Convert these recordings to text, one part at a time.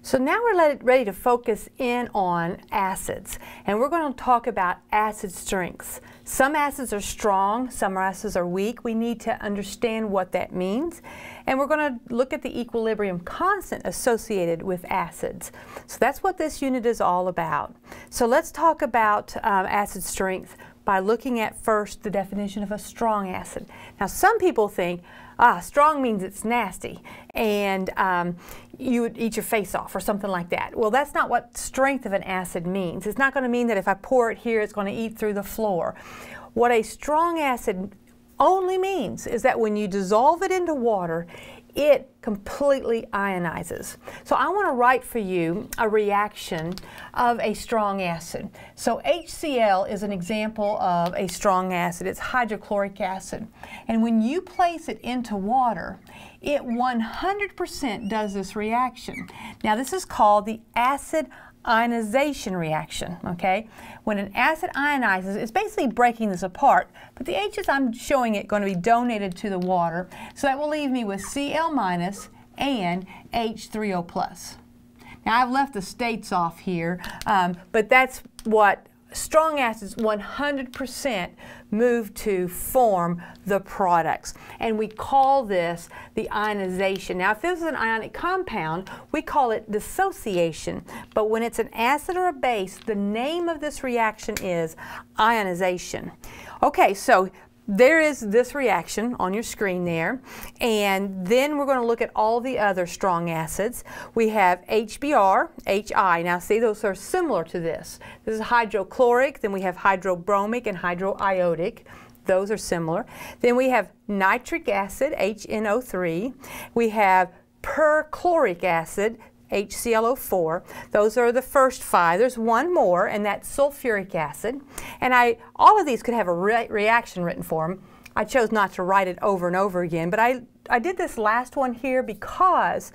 So now we're ready to focus in on acids, and we're going to talk about acid strengths. Some acids are strong, some acids are weak. We need to understand what that means, and we're going to look at the equilibrium constant associated with acids. So that's what this unit is all about. So let's talk about um, acid strength by looking at first the definition of a strong acid. Now some people think, ah, strong means it's nasty, and um, you would eat your face off or something like that. Well, that's not what strength of an acid means. It's not going to mean that if I pour it here, it's going to eat through the floor. What a strong acid only means is that when you dissolve it into water, it completely ionizes. So I want to write for you a reaction of a strong acid. So HCl is an example of a strong acid. It's hydrochloric acid. And when you place it into water, it 100% does this reaction. Now this is called the acid ionization reaction, okay? When an acid ionizes, it's basically breaking this apart, but the H's I'm showing it going to be donated to the water, so that will leave me with Cl minus and H3O plus. Now I've left the states off here, um, but that's what strong acids 100% move to form the products. And we call this the ionization. Now, if this is an ionic compound, we call it dissociation. But when it's an acid or a base, the name of this reaction is ionization. Okay, so there is this reaction on your screen there. And then we're going to look at all the other strong acids. We have HBr, HI. Now see, those are similar to this. This is hydrochloric, then we have hydrobromic and hydroiodic. Those are similar. Then we have nitric acid, HNO3. We have perchloric acid, HClO4. Those are the first five. There's one more, and that's sulfuric acid. And I, all of these could have a re reaction written for them. I chose not to write it over and over again, but I, I did this last one here because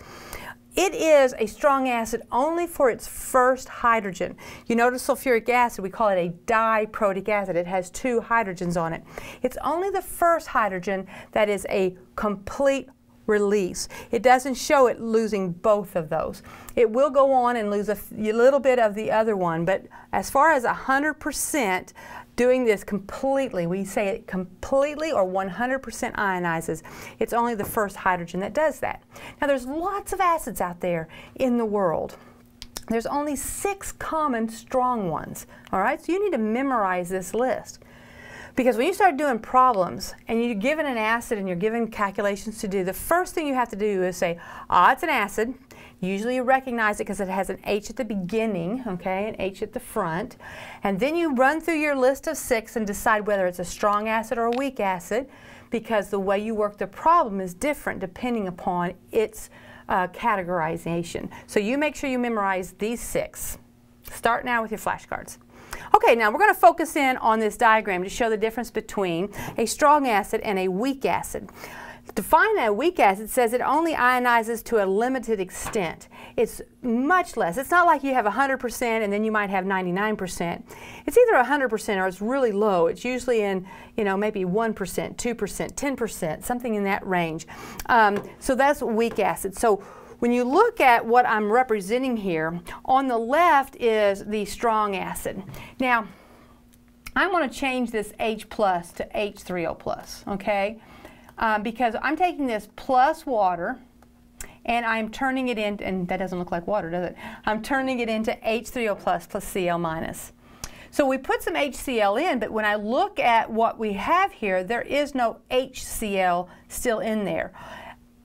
it is a strong acid only for its first hydrogen. You notice sulfuric acid, we call it a diprotic acid. It has two hydrogens on it. It's only the first hydrogen that is a complete release. It doesn't show it losing both of those. It will go on and lose a little bit of the other one, but as far as 100% doing this completely, we say it completely or 100% ionizes, it's only the first hydrogen that does that. Now there's lots of acids out there in the world. There's only six common strong ones, all right? So you need to memorize this list. Because when you start doing problems and you're given an acid and you're given calculations to do, the first thing you have to do is say, ah, it's an acid. Usually you recognize it because it has an H at the beginning, okay, an H at the front. And then you run through your list of six and decide whether it's a strong acid or a weak acid because the way you work the problem is different depending upon its uh, categorization. So you make sure you memorize these six. Start now with your flashcards. Okay, now we're going to focus in on this diagram to show the difference between a strong acid and a weak acid. To find a weak acid says it only ionizes to a limited extent. It's much less. It's not like you have 100% and then you might have 99%. It's either 100% or it's really low. It's usually in, you know, maybe 1%, 2%, 10%, something in that range. Um, so that's weak acid. So when you look at what I'm representing here, on the left is the strong acid. Now, I want to change this H plus to H3O plus, okay? Um, because I'm taking this plus water and I'm turning it in, and that doesn't look like water, does it? I'm turning it into H3O plus plus Cl minus. So we put some HCl in, but when I look at what we have here, there is no HCl still in there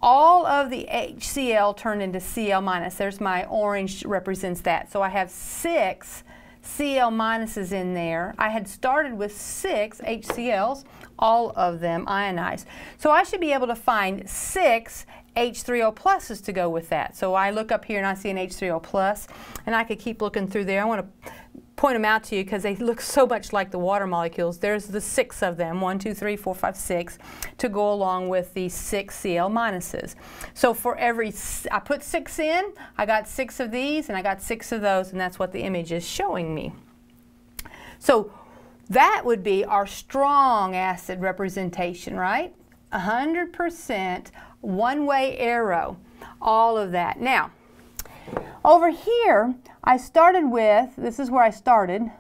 all of the HCl turned into Cl minus. There's my orange represents that. So I have six Cl minuses in there. I had started with six HCl's, all of them ionized. So I should be able to find six H3O pluses to go with that. So I look up here and I see an H3O plus, and I could keep looking through there. I want to point them out to you because they look so much like the water molecules. There's the six of them, one, two, three, four, five, six, to go along with the six Cl minuses. So for every, I put six in, I got six of these, and I got six of those, and that's what the image is showing me. So that would be our strong acid representation, right? 100% one-way arrow, all of that. Now, Over here, I started with, this is where I started.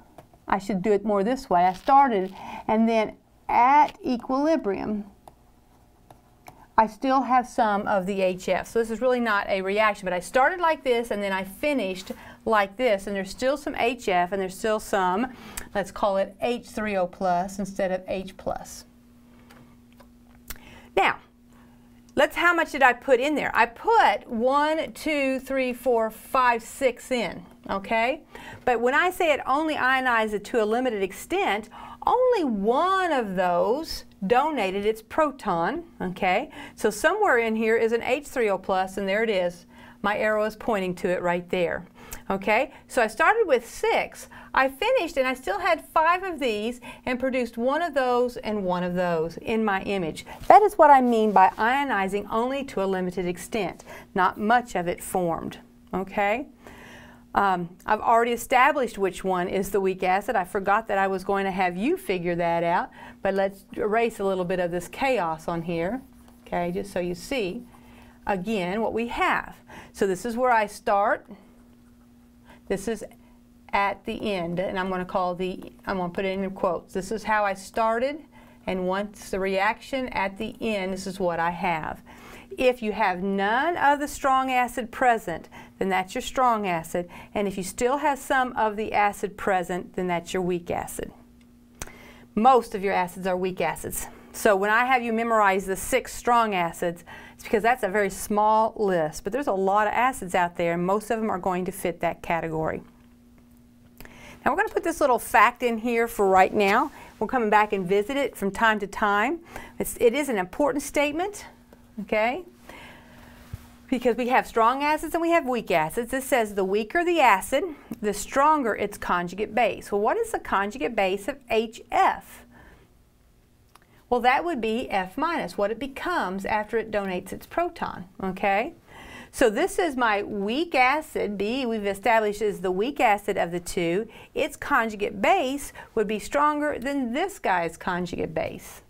I should do it more this way. I started, and then at equilibrium, I still have some of the HF. So this is really not a reaction, but I started like this and then I finished like this and there's still some HF and there's still some, let's call it H3O plus instead of H plus. Now, let's, how much did I put in there? I put one, two, three, four, five, six in, okay? But when I say it only ionizes to a limited extent, only one of those donated its proton, okay? So somewhere in here is an H3O plus, and there it is. My arrow is pointing to it right there. Okay, so I started with six. I finished and I still had five of these and produced one of those and one of those in my image. That is what I mean by ionizing only to a limited extent. Not much of it formed. Okay? Um, I've already established which one is the weak acid. I forgot that I was going to have you figure that out, but let's erase a little bit of this chaos on here, okay, just so you see again what we have. So this is where I start. This is at the end, and I'm going to call the, I'm going to put it in quotes. This is how I started, and once the reaction at the end, this is what I have. If you have none of the strong acid present, then that's your strong acid. And if you still have some of the acid present, then that's your weak acid. Most of your acids are weak acids. So when I have you memorize the six strong acids, it's because that's a very small list. But there's a lot of acids out there, and most of them are going to fit that category. Now we're going to put this little fact in here for right now. We're coming back and visit it from time to time. It's, it is an important statement okay? Because we have strong acids and we have weak acids. This says the weaker the acid, the stronger its conjugate base. Well, what is the conjugate base of HF? Well, that would be F minus, what it becomes after it donates its proton, okay? So this is my weak acid, B, we've established is the weak acid of the two. Its conjugate base would be stronger than this guy's conjugate base.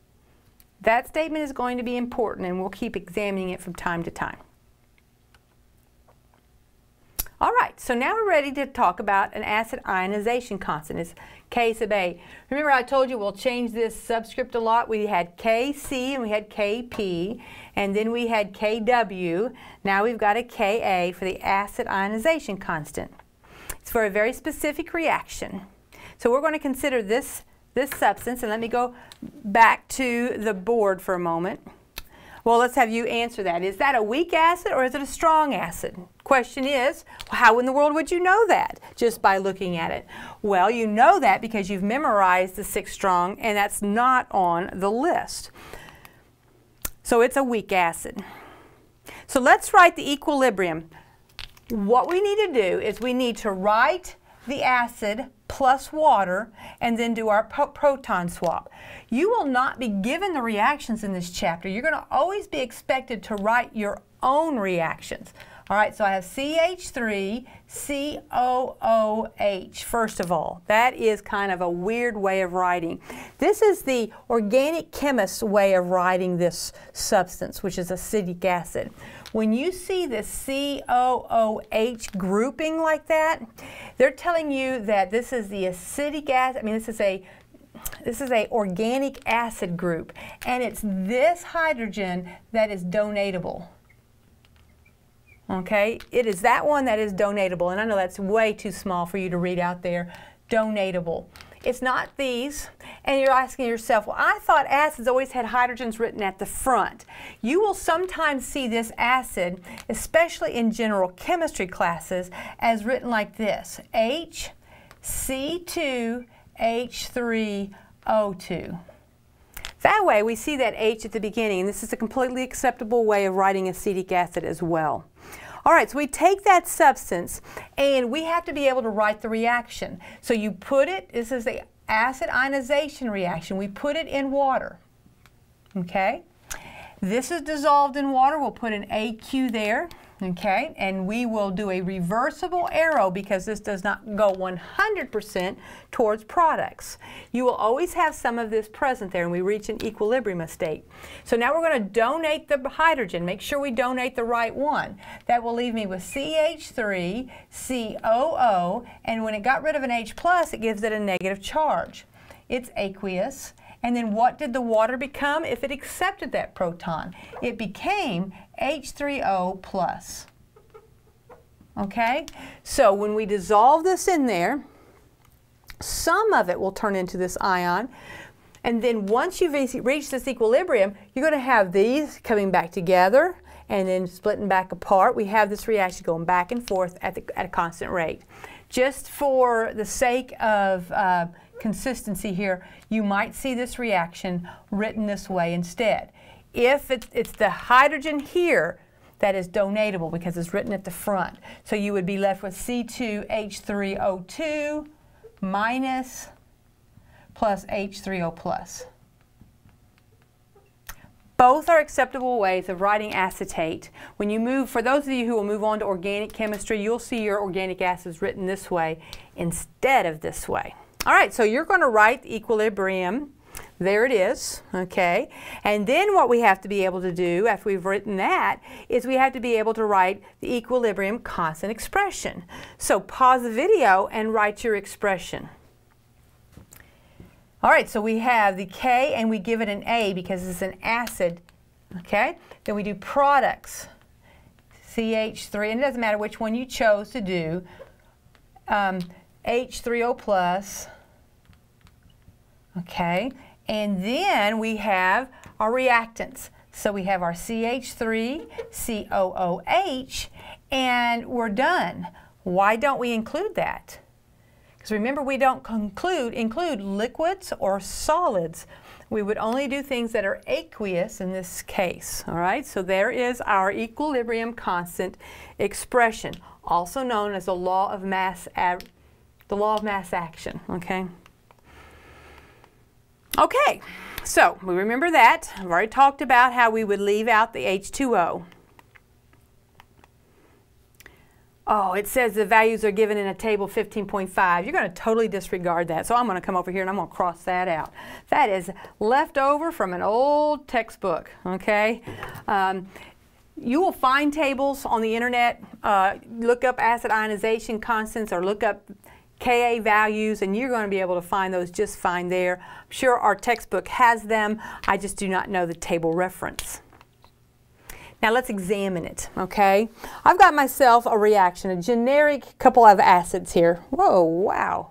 That statement is going to be important and we'll keep examining it from time to time. All right, so now we're ready to talk about an acid ionization constant. It's K sub A. Remember I told you we'll change this subscript a lot. We had Kc and we had Kp, and then we had Kw. Now we've got a Ka for the acid ionization constant. It's for a very specific reaction. So we're going to consider this this substance, and let me go back to the board for a moment. Well, let's have you answer that. Is that a weak acid or is it a strong acid? Question is, how in the world would you know that just by looking at it? Well, you know that because you've memorized the six strong and that's not on the list. So it's a weak acid. So let's write the equilibrium. What we need to do is we need to write the acid plus water and then do our proton swap. You will not be given the reactions in this chapter. You're going to always be expected to write your own reactions. All right, so I have CH3, COOH, first of all. That is kind of a weird way of writing. This is the organic chemist's way of writing this substance, which is acetic acid. When you see the COOH grouping like that, they're telling you that this is the acetic acid, I mean this is a this is a organic acid group and it's this hydrogen that is donatable. Okay, it is that one that is donatable and I know that's way too small for you to read out there, donatable. It's not these. And you're asking yourself, well, I thought acids always had hydrogens written at the front. You will sometimes see this acid, especially in general chemistry classes, as written like this, HC2H3O2. That way we see that H at the beginning, and this is a completely acceptable way of writing acetic acid as well. All right, so we take that substance and we have to be able to write the reaction. So you put it, this is the acid ionization reaction, we put it in water, okay? This is dissolved in water. We'll put an AQ there okay? And we will do a reversible arrow because this does not go 100% towards products. You will always have some of this present there and we reach an equilibrium state. So now we're going to donate the hydrogen. Make sure we donate the right one. That will leave me with CH3, COO, and when it got rid of an H+, plus, it gives it a negative charge. It's aqueous. And then what did the water become if it accepted that proton? It became H3O plus. Okay? So when we dissolve this in there, some of it will turn into this ion. And then once you've reached this equilibrium, you're going to have these coming back together and then splitting back apart. We have this reaction going back and forth at, the, at a constant rate. Just for the sake of uh, consistency here, you might see this reaction written this way instead. If it's, it's the hydrogen here that is donatable because it's written at the front. So you would be left with C2H3O2 minus plus H3O plus. Both are acceptable ways of writing acetate. When you move, for those of you who will move on to organic chemistry, you'll see your organic acids written this way instead of this way. All right, so you're going to write equilibrium. There it is, okay? And then what we have to be able to do after we've written that is we have to be able to write the equilibrium constant expression. So pause the video and write your expression. All right, so we have the K and we give it an A because it's an acid, okay? Then we do products, CH3, and it doesn't matter which one you chose to do. Um, H3O plus. Okay, and then we have our reactants. So we have our CH3, COOH, and we're done. Why don't we include that? Because remember, we don't conclude, include liquids or solids. We would only do things that are aqueous in this case, all right? So there is our equilibrium constant expression, also known as the law of mass the law of mass action, okay? Okay, so we remember that. I've already talked about how we would leave out the H2O. Oh, it says the values are given in a table 15.5. You're going to totally disregard that. So I'm going to come over here and I'm going to cross that out. That is left over from an old textbook, okay? Um, you will find tables on the internet. Uh, look up acid ionization constants or look up Ka values, and you're going to be able to find those just fine there. I'm sure our textbook has them. I just do not know the table reference. Now let's examine it, okay? I've got myself a reaction, a generic couple of acids here. Whoa, wow.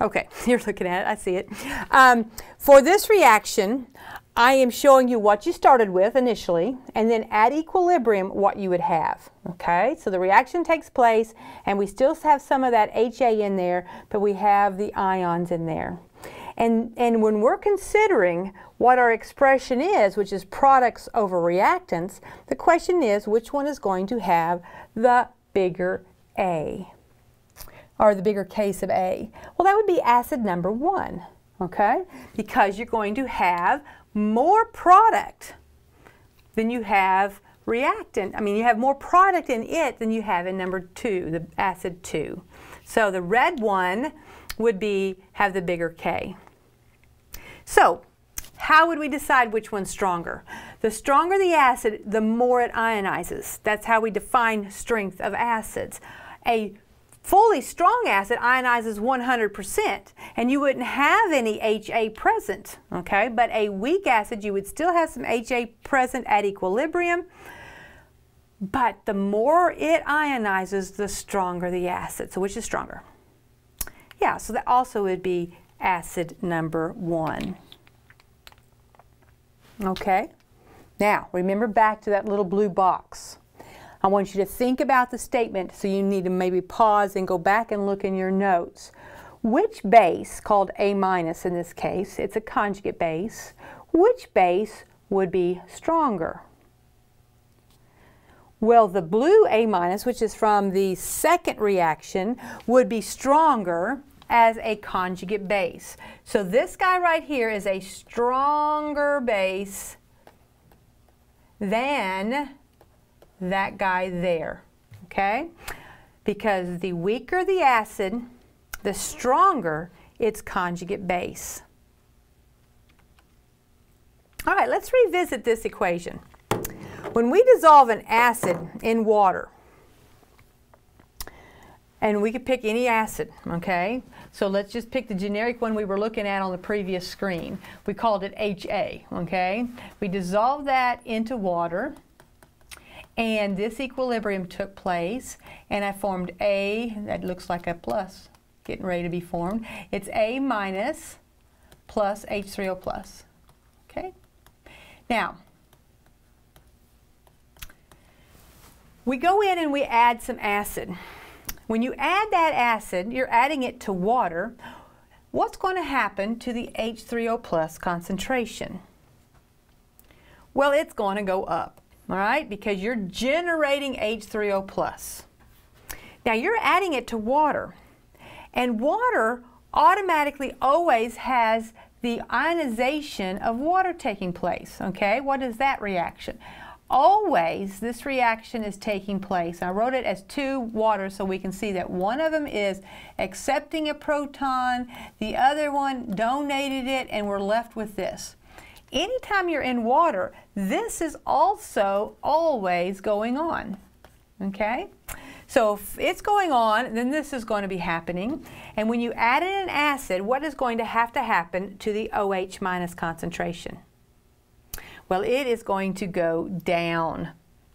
Okay, you're looking at it, I see it. Um, for this reaction, I am showing you what you started with initially, and then at equilibrium, what you would have. Okay, so the reaction takes place, and we still have some of that HA in there, but we have the ions in there. And, and when we're considering what our expression is, which is products over reactants, the question is which one is going to have the bigger A, or the bigger K sub A? Well, that would be acid number one, okay? Because you're going to have more product than you have reactant. I mean, you have more product in it than you have in number two, the acid two. So the red one would be have the bigger K. So how would we decide which one's stronger? The stronger the acid, the more it ionizes. That's how we define strength of acids. A fully strong acid ionizes 100% and you wouldn't have any HA present, okay? But a weak acid, you would still have some HA present at equilibrium, but the more it ionizes, the stronger the acid. So which is stronger? Yeah, so that also would be acid number one. Okay? Now, remember back to that little blue box. I want you to think about the statement, so you need to maybe pause and go back and look in your notes. Which base, called A minus in this case, it's a conjugate base, which base would be stronger? Well, the blue A minus, which is from the second reaction, would be stronger as a conjugate base. So this guy right here is a stronger base than that guy there, okay? Because the weaker the acid, the stronger its conjugate base. All right, let's revisit this equation. When we dissolve an acid in water, and we could pick any acid, okay? So let's just pick the generic one we were looking at on the previous screen. We called it HA, okay? We dissolve that into water, and this equilibrium took place, and I formed A, that looks like a plus, getting ready to be formed. It's A minus plus H3O plus, okay? Now, we go in and we add some acid. When you add that acid, you're adding it to water. What's going to happen to the H3O plus concentration? Well, it's going to go up, all right, because you're generating H3O plus. Now, you're adding it to water, and water automatically always has the ionization of water taking place, okay? What is that reaction? always this reaction is taking place. I wrote it as two waters so we can see that one of them is accepting a proton, the other one donated it, and we're left with this. Anytime you're in water, this is also always going on. Okay? So if it's going on, then this is going to be happening. And when you add in an acid, what is going to have to happen to the OH minus concentration? Well, it is going to go down,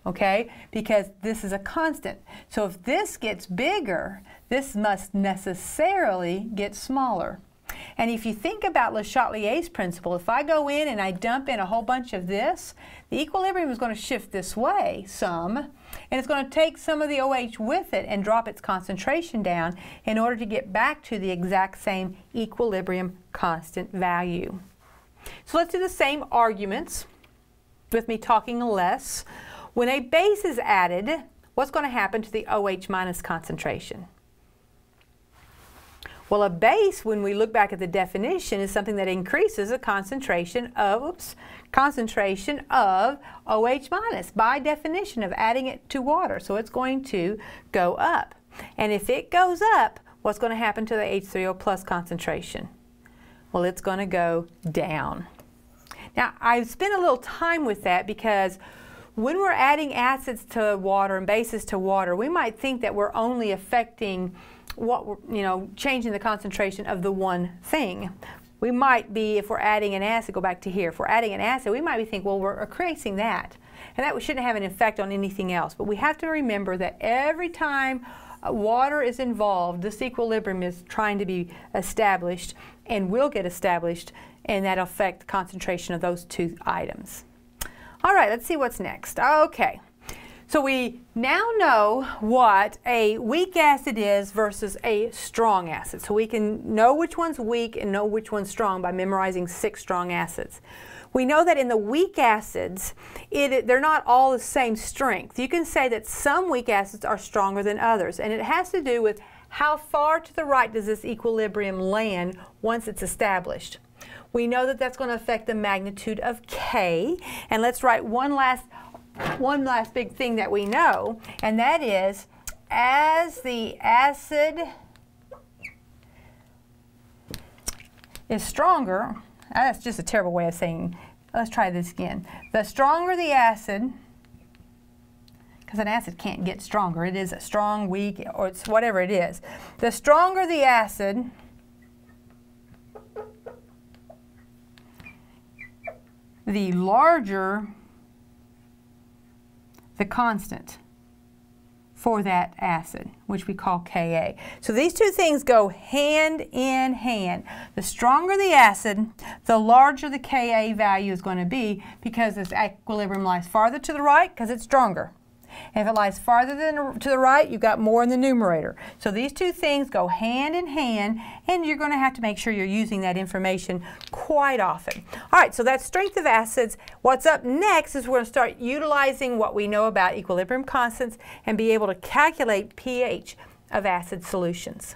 okay? Because this is a constant. So if this gets bigger, this must necessarily get smaller. And if you think about Le Chatelier's principle, if I go in and I dump in a whole bunch of this, the equilibrium is going to shift this way some, and it's going to take some of the OH with it and drop its concentration down in order to get back to the exact same equilibrium constant value. So let's do the same arguments with me talking less. When a base is added, what's going to happen to the OH minus concentration? Well, a base, when we look back at the definition, is something that increases the concentration of, oops, concentration of OH minus by definition of adding it to water. So it's going to go up. And if it goes up, what's going to happen to the H3O plus concentration? Well, it's going to go down. Now, I've spent a little time with that because when we're adding acids to water and bases to water, we might think that we're only affecting what, you know, changing the concentration of the one thing. We might be, if we're adding an acid, go back to here, if we're adding an acid, we might be thinking, well, we're increasing that. And that shouldn't have an effect on anything else. But we have to remember that every time uh, water is involved, this equilibrium is trying to be established and will get established and that'll affect the concentration of those two items. All right, let's see what's next. Okay, so we now know what a weak acid is versus a strong acid. So we can know which one's weak and know which one's strong by memorizing six strong acids. We know that in the weak acids, it, they're not all the same strength. You can say that some weak acids are stronger than others, and it has to do with how far to the right does this equilibrium land once it's established. We know that that's going to affect the magnitude of K. And let's write one last, one last big thing that we know, and that is as the acid is stronger, ah, that's just a terrible way of saying, let's try this again. The stronger the acid, because an acid can't get stronger. It is a strong, weak, or it's whatever it is. The stronger the acid, the larger the constant for that acid, which we call Ka. So these two things go hand in hand. The stronger the acid, the larger the Ka value is going to be because this equilibrium lies farther to the right because it's stronger. And if it lies farther than to the right, you've got more in the numerator. So these two things go hand in hand, and you're going to have to make sure you're using that information quite often. All right, so that's strength of acids. What's up next is we're going to start utilizing what we know about equilibrium constants and be able to calculate pH of acid solutions.